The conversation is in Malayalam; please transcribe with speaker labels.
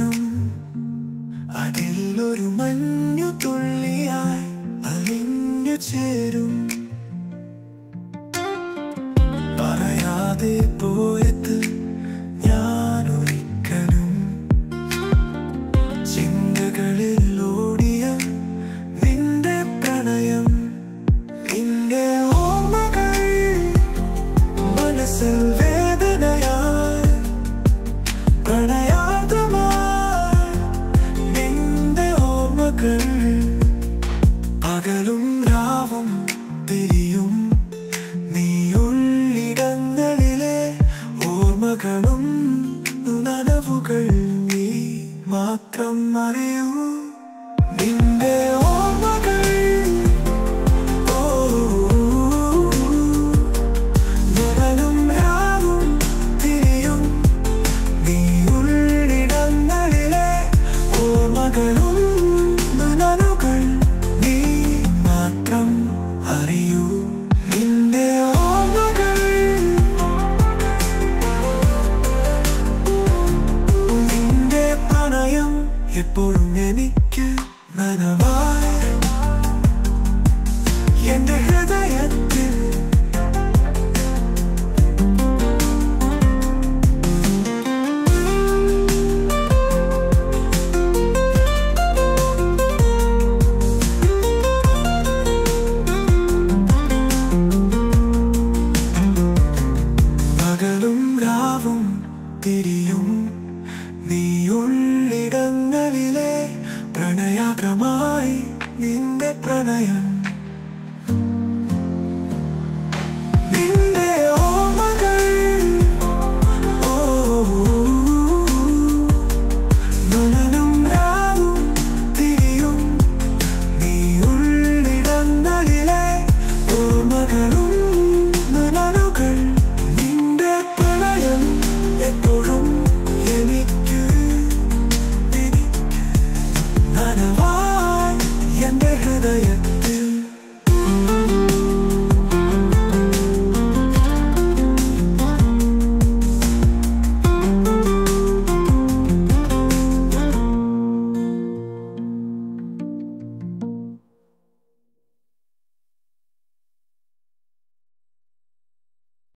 Speaker 1: മാത്രം അതിലൊരു മഞ്ഞു തുള്ളിയായി അലിഞ്ഞു ചേരും. പറയാതെ പോയത് ഞാനൊരിക്കലും ചിന്തകളിൽ കണ്ണുകൾ പകലും രാവും നീ മാത്രം അറിയൂ. നിന്റെ നീയുള്ളിടങ്ങളിലെ പ്രണയാഗ്രമായി നിന്റെ പ്രണയം. 的夜